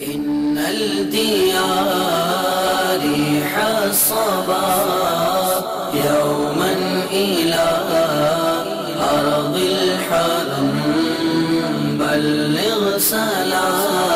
إن الديار حصبا يوما إلى أرض الحرم بلغ سلامي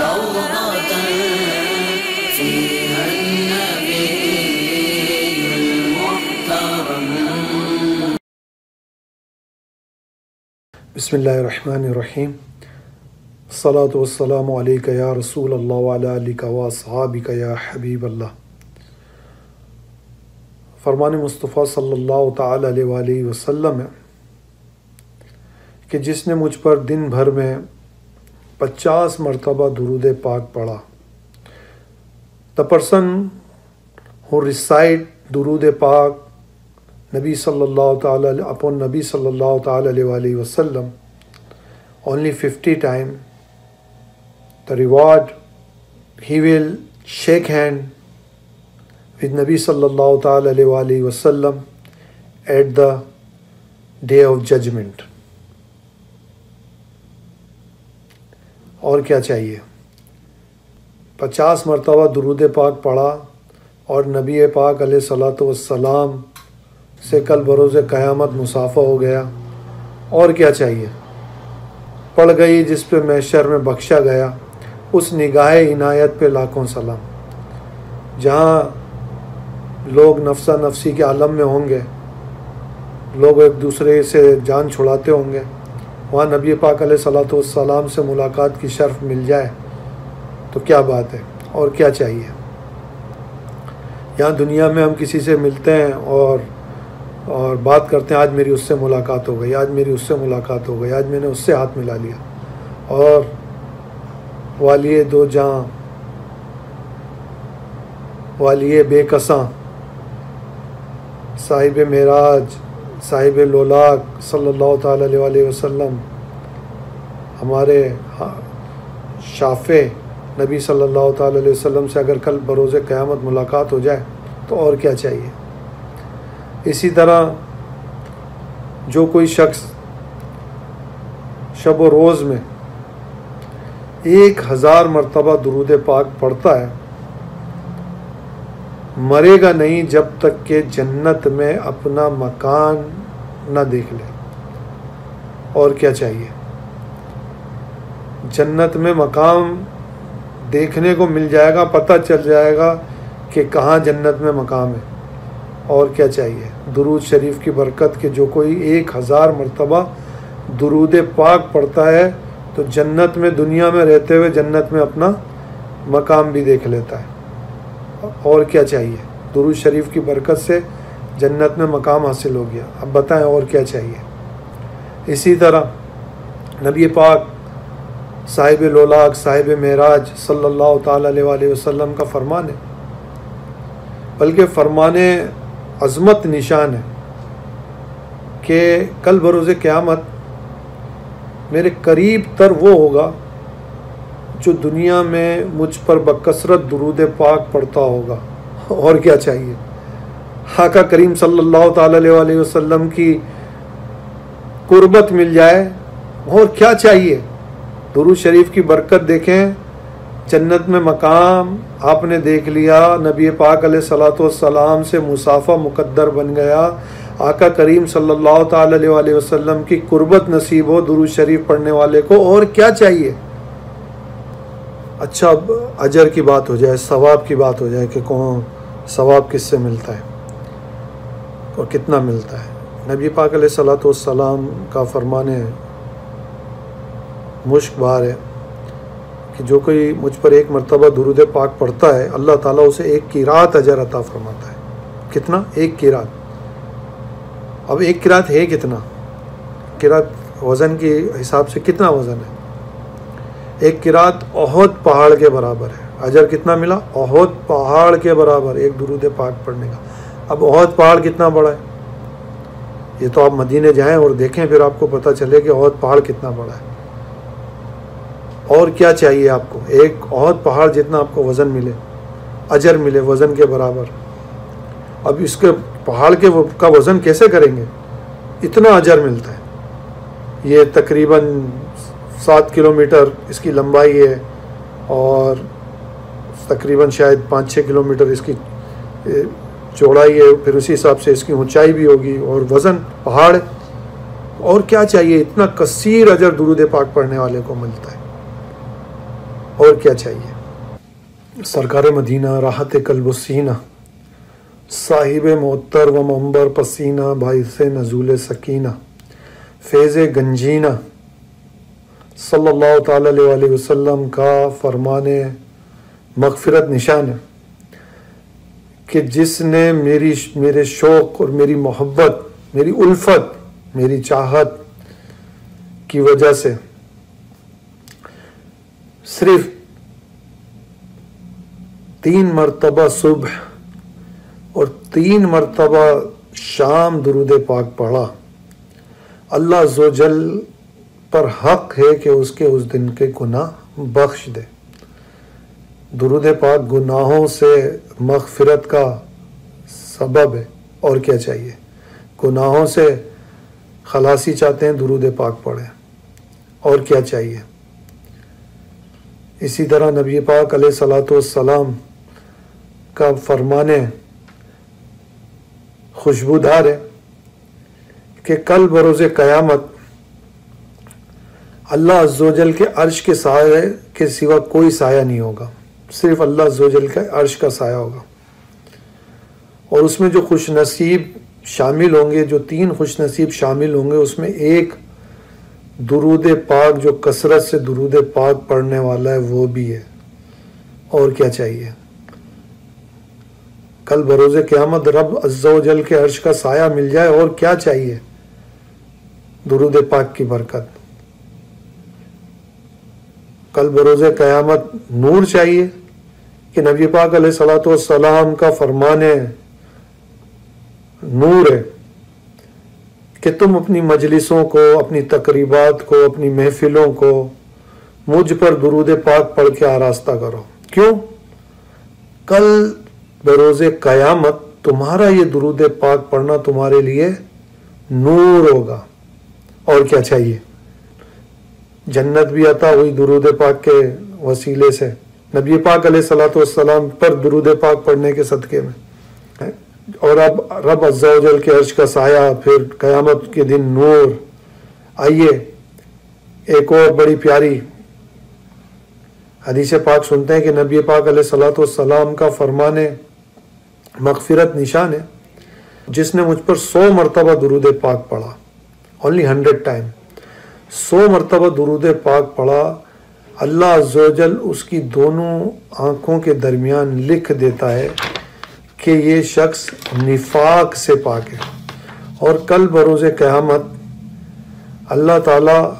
روضة فيها النبي المحترم. بسم اللہ الرحمن الرحیم الصلاة والسلام علیکہ یا رسول اللہ وعلا علیکہ و صحابکہ یا حبیب اللہ فرمان مصطفیٰ صلی اللہ تعالی علیہ وآلہ وسلم ہے کہ جس نے مجھ پر دن بھر میں پچاس مرتبہ درود پاک پڑھا، the person who recite درود پاک نبی صلی اللہ تعالی upon نبی صلی اللہ تعالی علیہ وآلہ وسلم only 50 time the reward he will shake hand with Nabi sallallahu ta'ala wasallam at the day of judgment. اور کیا چاہیے؟ پچاس مرتبہ درود پاک پڑھا اور نبی پاک علیہ صلاۃ والسلام سے کل بروز قیامت مسافہ ہو گیا۔ اور کیا چاہیے؟ پڑ گئی جس پہ محشر میں بخشا گیا۔ اس نگاہ عنایت پہ لاکھوں سلام۔ جہاں لوگ نفسا نفسی کے عالم میں ہوں گے، لوگ ایک دوسرے سے جان چھڑاتے ہوں گے، وہاں نبی پاک علیہ صلاۃ والسلام سے ملاقات کی شرف مل جائے، تو کیا بات ہے؟ اور کیا چاہیے؟ یہاں دنیا میں ہم کسی سے ملتے ہیں اور اور بات کرتے ہیں، آج میری اس سے ملاقات ہو گئی، آج میری اس سے ملاقات ہو گئی، آج میں نے اس سے ہاتھ ملا لیا۔ اور والیے دو جہاں والیے بے کساں صاحب معراج، صاحب لولاک صلی اللہ تعالی علیہ وآلہ وسلم، ہمارے ہاں، شافع نبی صلی اللہ تعالی علیہ وسلم سے اگر کل بروز قیامت ملاقات ہو جائے تو اور کیا چاہیے؟ اسی طرح جو کوئی شخص شب و روز میں ایک ہزار مرتبہ درود پاک پڑھتا ہے۔ مرے گا نہیں جب تک کہ جنت میں اپنا مکان نہ دیکھ لے۔ اور کیا چاہیے؟ جنت میں مقام دیکھنے کو مل جائے گا، پتہ چل جائے گا کہ کہاں جنت میں مقام ہے۔ اور کیا چاہیے؟ درود شریف کی برکت کے جو کوئی ایک ہزار مرتبہ درود پاک پڑھتا ہے تو جنت میں دنیا میں رہتے ہوئے جنت میں اپنا مقام بھی دیکھ لیتا ہے۔ اور کیا چاہیے؟ درود شریف کی برکت سے جنت میں مقام حاصل ہو گیا۔ اب بتائیں اور کیا چاہیے؟ اسی طرح نبی پاک صاحب لولاک، صاحب معراج صلی اللہ تعالی علیہ وآلہ وسلم کا فرمان ہے۔ بلکہ فرمان عظمت نشان ہے کہ کل بروز قیامت میرے قریب تر وہ ہوگا جو دنیا میں مجھ پر بکثرت درود پاک پڑھتا ہوگا۔ اور کیا چاہیے؟ حاکہ کریم صلی اللہ تعالی علیہ وسلم کی قربت مل جائے۔ اور کیا چاہیے؟ درود شریف کی برکت دیکھیں۔ جنت میں مقام آپ نے دیکھ لیا۔ نبی پاک علیہ صلاۃ والسلام سے مسافہ مقدر بن گیا۔ آقا کریم صلی اللہ تعالی علیہ وسلم کی قربت نصیب ہو درود شریف پڑھنے والے کو، اور کیا چاہیے؟ اچھا اب اجر کی بات ہو جائے، ثواب کی بات ہو جائے کہ کون ثواب کس سے ملتا ہے، اور کتنا ملتا ہے۔ نبی پاک علیہ صلاۃ والسلام کا فرمان مشک بار ہے کہ جو کوئی مجھ پر ایک مرتبہ درود پاک پڑھتا ہے، اللہ تعالیٰ اسے ایک کی رات اجر عطا فرماتا ہے۔ کتنا؟ ایک کی رات۔ اب ایک کی رات ہے کتنا؟ رات وزن کے حساب سے کتنا وزن ہے؟ ایک رات عہد پہاڑ کے برابر ہے۔ اجر کتنا ملا؟ عہد پہاڑ کے برابر، ایک درود پاک پڑھنے کا۔ اب عہد پہاڑ کتنا بڑا ہے؟ یہ تو آپ مدینے جائیں اور دیکھیں، پھر آپ کو پتہ چلے کہ عہد پہاڑ کتنا بڑا ہے۔ اور کیا چاہیے آپ کو؟ ایک عہد پہاڑ جتنا آپ کو وزن ملے، اجر ملے وزن کے برابر۔ اب اس کے پہاڑ کے کا وزن کیسے کریں گے؟ اتنا اجر ملتا ہے۔ یہ تقریباً سات کلومیٹر اس کی لمبائی ہے اور تقریباً شاید پانچ چھ کلومیٹر اس کی چوڑائی ہے۔ پھر اسی حساب سے اس کی اونچائی بھی ہوگی اور وزن پہاڑ۔ اور کیا چاہیے؟ اتنا کثیر اجر درود پاک پڑھنے والے کو ملتا ہے۔ اور کیا چاہیے؟ سرکار مدینہ، راحت قلب و سینہ صاحب معطر و منبر پسینہ، باعث نزول سکینہ۔ فیض گنجینہ۔ صلی اللہ تعالی علیہ وآلہ وسلم کا فرمان مغفرت نشان ہے کہ جس نے میری میرے شوق اور میری محبت، میری الفت، میری چاہت کی وجہ سے صرف تین مرتبہ صبح تین مرتبہ شام درود پاک پڑھا۔ اللہ زوجل پر حق ہے کہ اس کے اس دن کے گناہ بخش دے۔ درود پاک گناہوں سے مغفرت کا سبب ہے۔ اور کیا چاہیے؟ گناہوں سے خلاصی چاہتے ہیں، درود پاک پڑھیں۔ اور کیا چاہیے؟ اسی طرح نبی پاک علیہ صلاۃ والسلام کا فرمانے خوشبودار ہے کہ کل بروز قیامت اللہ عزوجل کے عرش کے سائے کے سوا کوئی سایہ نہیں ہوگا۔ صرف اللہ عزوجل کے عرش کا سایہ ہوگا۔ اور اس میں جو خوش نصیب شامل ہوں گے، جو تین خوش نصیب شامل ہوں گے، اس میں ایک درود پاک جو کثرت سے درود پاک پڑھنے والا ہے، وہ بھی ہے۔ اور کیا چاہیے؟ کل بروز قیامت رب عز و جل کے عرش کا سایہ مل جائے اور کیا چاہیے؟ درود پاک کی برکت۔ کل بروز قیامت نور چاہیے کہ نبی پاک علیہ صلاۃ والسلام کا فرمان ہے نور ہے کہ تم اپنی مجلسوں کو، اپنی تقریبات کو، اپنی محفلوں کو مجھ پر درود پاک پڑھ کے آراستہ کرو۔ کیوں؟ کل بروز قیامت تمہارا یہ درود پاک پڑھنا تمہارے لیے نور ہوگا۔ اور کیا چاہیے؟ جنت بھی عطا ہوئی درود پاک کے وسیلے سے۔ نبی پاک علیہ صلاۃ والسلام پر درود پاک پڑھنے کے صدقے میں۔ اور اب رب عز و جل کے عرش کا سایہ، پھر قیامت کے دن نور۔ آئیے، ایک اور بڑی پیاری حدیث پاک سنتے ہیں کہ نبی پاک علیہ صلاۃ والسلام کا فرمان مغفرت نشان ہے۔ جس نے مجھ پر سو مرتبہ درود پاک پڑھا اونلی ہنڈریڈ ٹائم سو مرتبہ درود پاک پڑھا، اللہ عز و جل اس کی دونوں آنکھوں کے درمیان لکھ دیتا ہے کہ یہ شخص نفاق سے پاک ہے۔ اور کل بروز قیامت اللہ تعالیٰ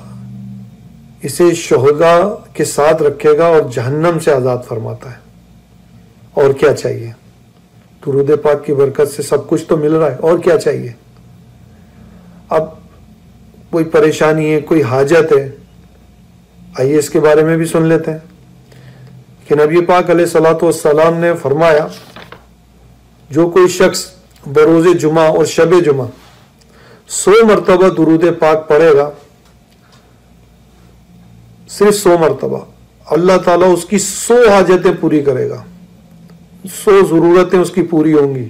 اسے شہدا کے ساتھ رکھے گا اور جہنم سے آزاد فرماتا ہے۔ اور کیا چاہیے؟ درود پاک کی برکت سے سب کچھ تو مل رہا ہے۔ اور کیا چاہیے؟ اب کوئی پریشانی ہے، کوئی حاجت ہے، آئیے اس کے بارے میں بھی سن لیتے ہیں۔ کہ نبی پاک علیہ صلاۃ والسلام نے فرمایا، جو کوئی شخص بروز جمعہ اور شب جمعہ سو مرتبہ درود پاک پڑھے گا، صرف سو مرتبہ، اللہ تعالیٰ اس کی سو حاجتیں پوری کرے گا۔ سو ضرورتیں اس کی پوری ہوں گی۔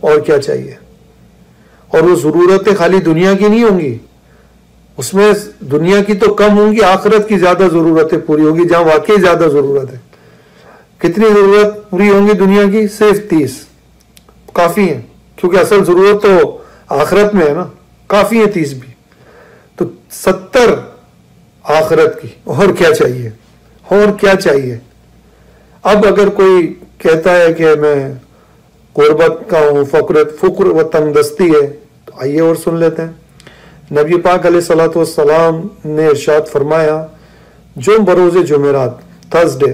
اور کیا چاہیے؟ اور وہ ضرورتیں خالی دنیا کی نہیں ہوں گی۔ اس میں دنیا کی تو کم ہوں گی، آخرت کی زیادہ ضرورتیں پوری ہوں گی، جہاں واقعی زیادہ ضرورت ہے۔ کتنی ضرورت پوری ہوں گی دنیا کی؟ صرف تیس۔ کافی ہیں، کیونکہ اصل ضرورت تو آخرت میں ہے نا۔ کافی ہے تیس بھی۔ تو ستر آخرت کی۔ اور کیا چاہیے؟ اور کیا چاہیے؟ اب اگر کوئی کہتا ہے کہ میں قربت کا ہوں فقرت فکر و تنگ دستی ہے۔ تو آئیے اور سن لیتے ہیں۔ نبی پاک علیہ صلاۃ والسلام نے ارشاد فرمایا، جو بروز جمعرات تھرسڈے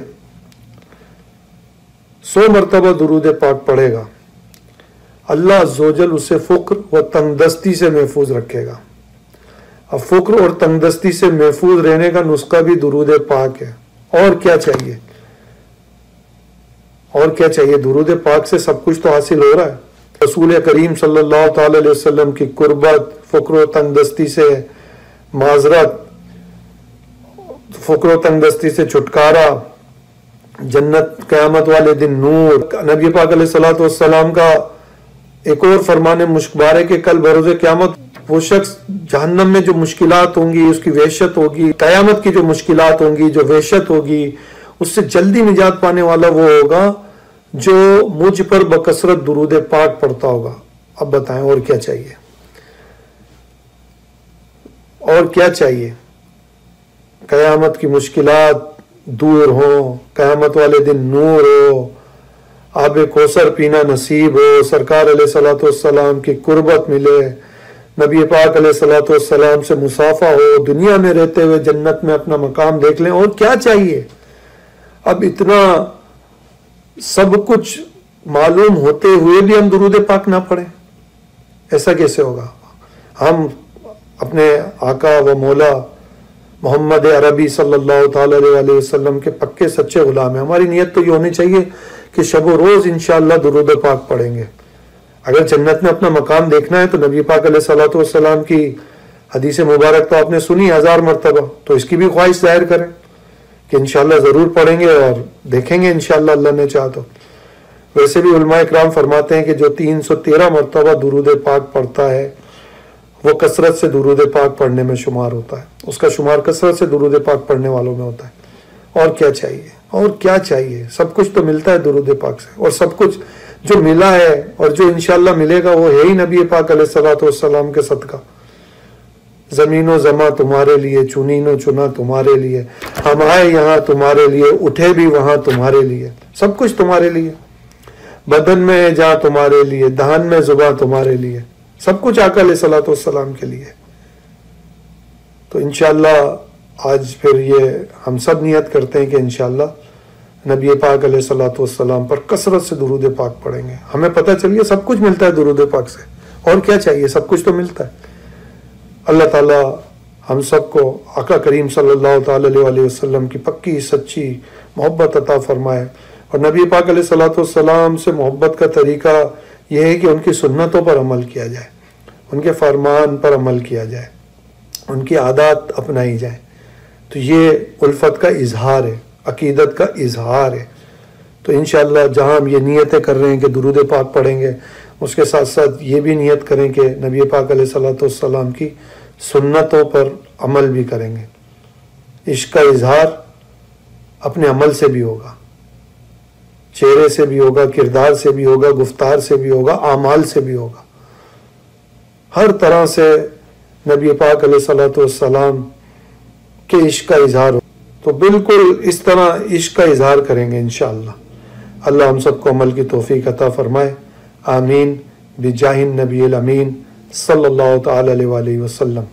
سو مرتبہ درود پاک پڑھے گا۔ اللہ زوجل اسے فکر و تنگ دستی سے محفوظ رکھے گا۔ اب فکر اور تنگ دستی سے محفوظ رہنے کا نسخہ بھی درود پاک ہے۔ اور کیا چاہیے؟ اور کیا چاہیے؟ درود پاک سے سب کچھ تو حاصل ہو رہا ہے۔ رسول کریم صلی اللہ تعالی علیہ وسلم کی قربت فکر و تنگ دستی سے معذرت فکر و تنگ دستی سے چھٹکارا، جنت قیامت والے دن نور۔ نبی پاک علیہ السلاۃ والسلام کا ایک اور فرمان مشکبار ہے کہ کل بروز قیامت، وہ شخص جہنم میں جو مشکلات ہوں گی، اس کی وحشت ہوگی، قیامت کی جو مشکلات ہوں گی، جو وحشت ہوگی، اس سے جلدی نجات پانے والا وہ ہوگا۔ جو مجھ پر بکثرت درود پاک پڑتا ہوگا۔ اب بتائیں اور کیا چاہیے؟ اور کیا چاہیے؟ قیامت کی مشکلات دور ہوں، قیامت والے دن نور ہو۔ آب کوسر پینا نصیب ہو، سرکار علیہ صلاۃ والسلام کی قربت ملے۔ نبی پاک علیہ صلاۃ والسلام سے مسافہ ہو، دنیا میں رہتے ہوئے جنت میں اپنا مقام دیکھ لیں۔ اور کیا چاہیے؟ اب اتنا سب کچھ معلوم ہوتے ہوئے بھی ہم درود پاک نہ پڑھیں۔ ایسا کیسے ہوگا؟ ہم اپنے آقا و مولا محمد عربی صلی اللہ تعالی علیہ وسلم کے پکے سچے غلام ہیں۔ ہماری نیت تو یہ ہونی چاہیے کہ شب و روز انشاءاللہ درود پاک پڑھیں گے۔ اگر جنت میں اپنا مقام دیکھنا ہے تو نبی پاک علیہ صلاۃ والسلام کی حدیث مبارک تو آپ نے سنی، ہزار مرتبہ۔ تو اس کی بھی خواہش ظاہر کریں۔ کہ انشاءاللہ ضرور پڑھیں گے اور دیکھیں گے انشاءاللہ اللہ نے چاہ تو۔ ویسے بھی علماء اکرام فرماتے ہیں کہ جو تین سو تیرہ مرتبہ درود پاک پڑھتا ہے، وہ کثرت سے درود پاک پڑھنے میں شمار ہوتا ہے۔ اس کا شمار کثرت سے درود پاک پڑھنے والوں میں ہوتا ہے۔ اور کیا چاہیے؟ اور کیا چاہیے؟ سب کچھ تو ملتا ہے درود پاک سے۔ اور سب کچھ جو ملا ہے اور جو انشاءاللہ ملے گا، وہ ہے ہی نبی پاک علیہ صلاۃ والسلام کے صدقہ۔ زمین و زماں تمہارے لیے چنین و چنا تمہارے لیے، ہم آئے یہاں تمہارے لیے، اٹھے بھی وہاں تمہارے لیے، سب کچھ تمہارے لیے۔ بدن میں جہاں تمہارے لیے، دہن میں زباں تمہارے لیے، سب کچھ آقا علیہ صلاۃ والسلام کے لیے۔ تو انشاءاللہ آج پھر یہ ہم سب نیت کرتے ہیں کہ انشاءاللہ نبی پاک علیہ صلاۃ والسلام پر کثرت سے درود پاک پڑھیں گے۔ ہمیں پتہ چلیے سب کچھ ملتا ہے درود پاک سے۔ اور کیا چاہیے؟ سب کچھ تو ملتا ہے۔ اللہ تعالیٰ ہم سب کو آقا کریم صلی اللہ تعالی علیہ وسلم کی پکی، سچی محبت عطا فرمائے۔ اور نبی پاک علیہ صلاۃ والسلام سے محبت کا طریقہ یہ ہے کہ ان کی سنتوں پر عمل کیا جائے، ان کے فرمان پر عمل کیا جائے، ان کی عادات اپنائی جائے تو یہ الفت کا اظہار ہے، عقیدت کا اظہار ہے۔ تو انشاءاللہ جہاں ہم یہ نیتیں کر رہے ہیں کہ درود پاک پڑھیں گے اس کے ساتھ ساتھ یہ بھی نیت کریں کہ نبی پاک علیہ صلاۃ والسلام کی سنتوں پر عمل بھی کریں گے۔ عشق کا اظہار اپنے عمل سے بھی ہوگا، چہرے سے بھی ہوگا، کردار سے بھی ہوگا، گفتار سے بھی ہوگا، اعمال سے بھی ہوگا۔ ہر طرح سے نبی پاک علیہ صلاۃ والسلام کے عشق کا اظہار ہو۔ تو بالکل اس طرح عشق کا اظہار کریں گے انشاءاللہ۔ اللہ ہم سب کو عمل کی توفیق عطا فرمائے۔ آمین. بجاہ نبی الامین صلی اللہ تعالی علیہ وسلم.